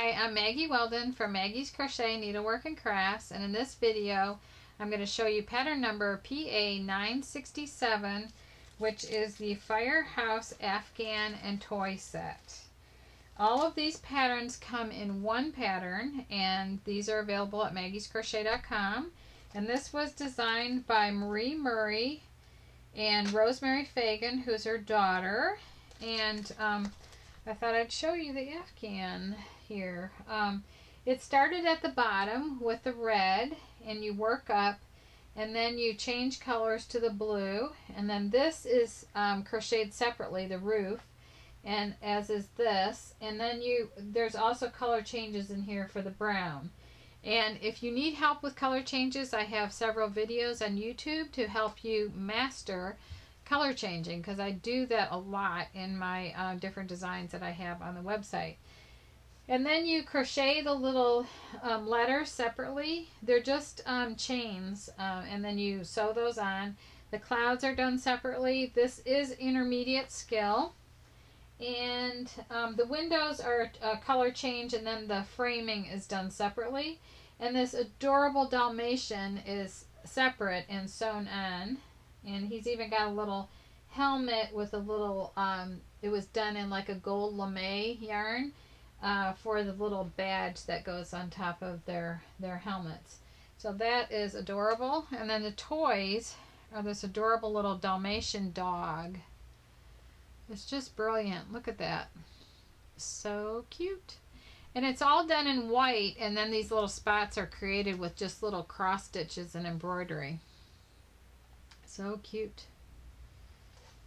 Hi, I'm Maggie Weldon from Maggie's Crochet Needlework and Crafts and in this video I'm going to show you pattern number PA967 which is the Firehouse Afghan and Toy Set. All of these patterns come in one pattern and these are available at maggiescrochet.com and this was designed by Marie Murray and Rosemary Fagan who's her daughter and um, I thought I'd show you the Afghan here. Um, it started at the bottom with the red and you work up and then you change colors to the blue and then this is um, crocheted separately the roof and as is this and then you there's also color changes in here for the brown and if you need help with color changes I have several videos on YouTube to help you master color changing because I do that a lot in my uh, different designs that I have on the website. And then you crochet the little um, letters separately. They're just um, chains uh, and then you sew those on. The clouds are done separately. This is intermediate skill. And um, the windows are a color change and then the framing is done separately. And this adorable Dalmatian is separate and sewn on and he's even got a little helmet with a little um, it was done in like a gold lame yarn uh, for the little badge that goes on top of their their helmets. So that is adorable. And then the toys are this adorable little Dalmatian dog. It's just brilliant. Look at that. So cute. And it's all done in white and then these little spots are created with just little cross stitches and embroidery so cute.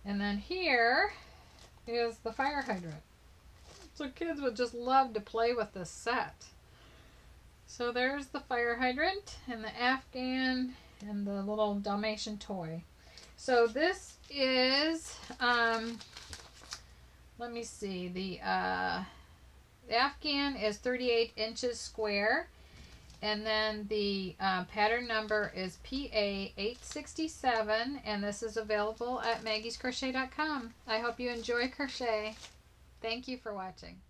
And then here is the fire hydrant. So kids would just love to play with this set. So there's the fire hydrant and the Afghan and the little Dalmatian toy. So this is, um, let me see, the, uh, the Afghan is 38 inches square and then the uh, pattern number is PA867 and this is available at maggiescrochet.com. I hope you enjoy crochet. Thank you for watching.